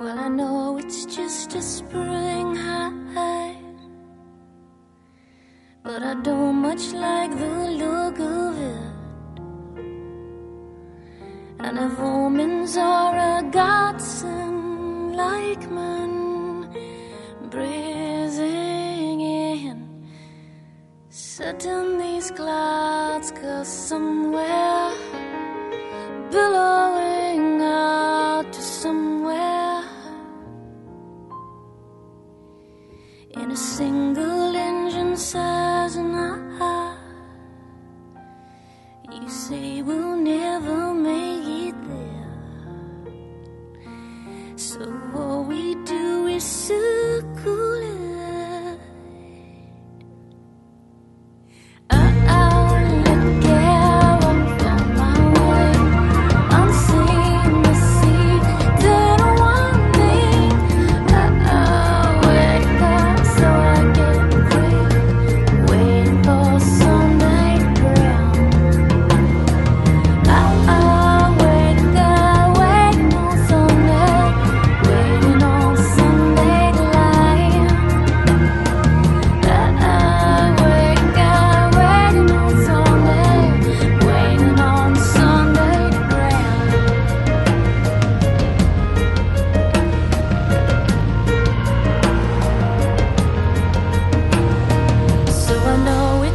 Well, I know it's just a spring haze, but I don't much like the look of it. And if omens are a godsend like men breezing in, setting these clouds go somewhere, in a single engine Cessna. You say we'll never make it there. So all we do is circle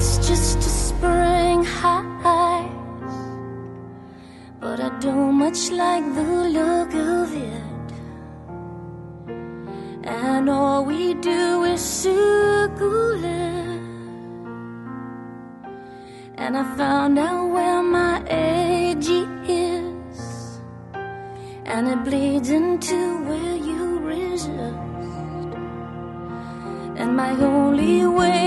it's just a spring haze, but I don't much like the look of it. And all we do is circle. And I found out where my age is, and it bleeds into where you resist. And my only way,